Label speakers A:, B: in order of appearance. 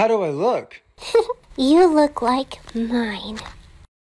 A: How do I look?
B: you look like mine.